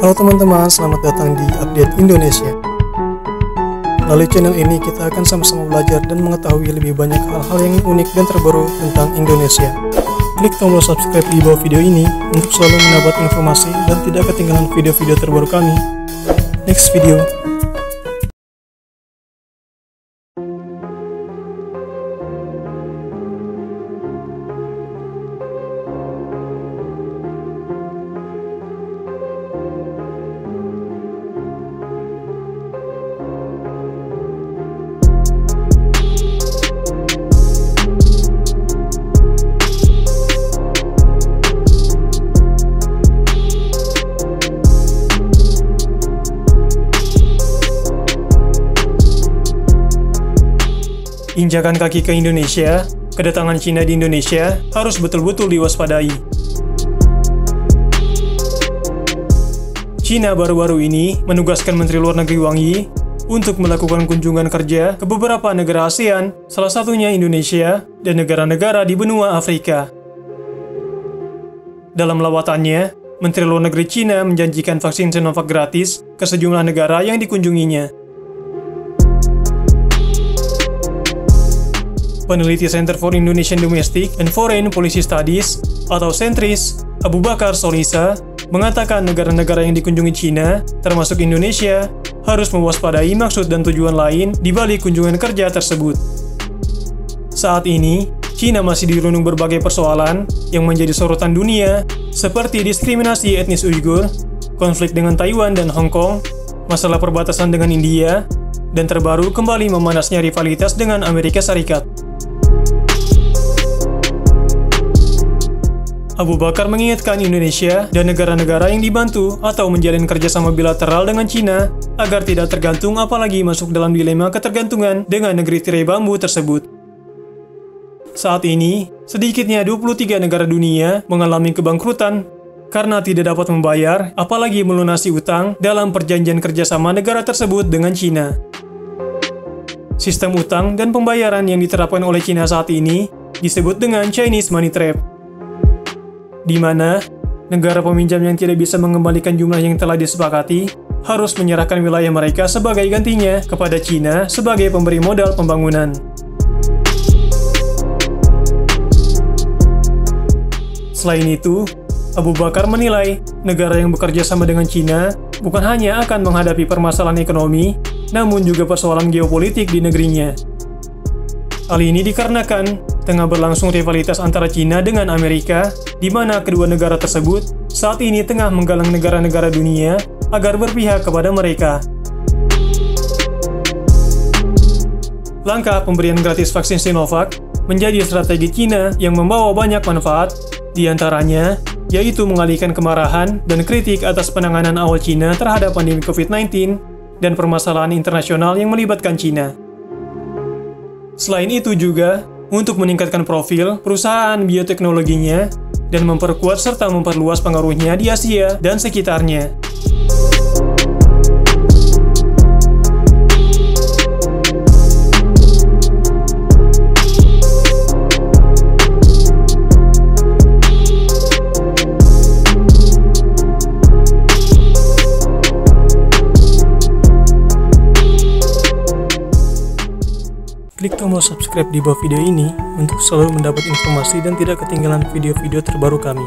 Halo teman-teman, selamat datang di Update Indonesia. Melalui channel ini kita akan sama-sama belajar dan mengetahui lebih banyak hal-hal yang unik dan terbaru tentang Indonesia. Klik tombol subscribe di bawah video ini untuk selalu mendapat informasi dan tidak ketinggalan video-video terbaru kami. Next video. Injakan kaki ke Indonesia, kedatangan Cina di Indonesia harus betul-betul diwaspadai. Cina baru-baru ini menugaskan Menteri Luar Negeri Wang Yi untuk melakukan kunjungan kerja ke beberapa negara ASEAN, salah satunya Indonesia dan negara-negara di benua Afrika. Dalam lawatannya, Menteri Luar Negeri Cina menjanjikan vaksin Sinovac gratis ke sejumlah negara yang dikunjunginya. Peneliti Center for Indonesian Domestic and Foreign Policy Studies atau Sentris, Abu Bakar Solisa, mengatakan negara-negara yang dikunjungi China, termasuk Indonesia, harus mewaspadai maksud dan tujuan lain di balik kunjungan kerja tersebut. Saat ini, China masih dirundung berbagai persoalan yang menjadi sorotan dunia, seperti diskriminasi etnis Uighur, konflik dengan Taiwan dan Hong Kong, masalah perbatasan dengan India, dan terbaru kembali memanasnya rivalitas dengan Amerika Serikat. Abu Bakar mengingatkan Indonesia dan negara-negara yang dibantu atau menjalin kerjasama bilateral dengan Cina agar tidak tergantung apalagi masuk dalam dilema ketergantungan dengan negeri tirai bambu tersebut. Saat ini, sedikitnya 23 negara dunia mengalami kebangkrutan karena tidak dapat membayar, apalagi melunasi utang dalam perjanjian kerjasama negara tersebut dengan Cina. Sistem utang dan pembayaran yang diterapkan oleh Cina saat ini disebut dengan Chinese Money Trap di mana negara peminjam yang tidak bisa mengembalikan jumlah yang telah disepakati harus menyerahkan wilayah mereka sebagai gantinya kepada China sebagai pemberi modal pembangunan. Selain itu, Abu Bakar menilai negara yang bekerja sama dengan China bukan hanya akan menghadapi permasalahan ekonomi, namun juga persoalan geopolitik di negerinya. Hal ini dikarenakan tengah berlangsung rivalitas antara China dengan Amerika, di mana kedua negara tersebut saat ini tengah menggalang negara-negara dunia agar berpihak kepada mereka. Langkah pemberian gratis vaksin Sinovac menjadi strategi China yang membawa banyak manfaat, di antaranya yaitu mengalihkan kemarahan dan kritik atas penanganan awal China terhadap pandemi COVID-19 dan permasalahan internasional yang melibatkan China. Selain itu juga, untuk meningkatkan profil perusahaan bioteknologinya dan memperkuat serta memperluas pengaruhnya di Asia dan sekitarnya. Klik tombol subscribe di bawah video ini untuk selalu mendapat informasi dan tidak ketinggalan video-video terbaru kami.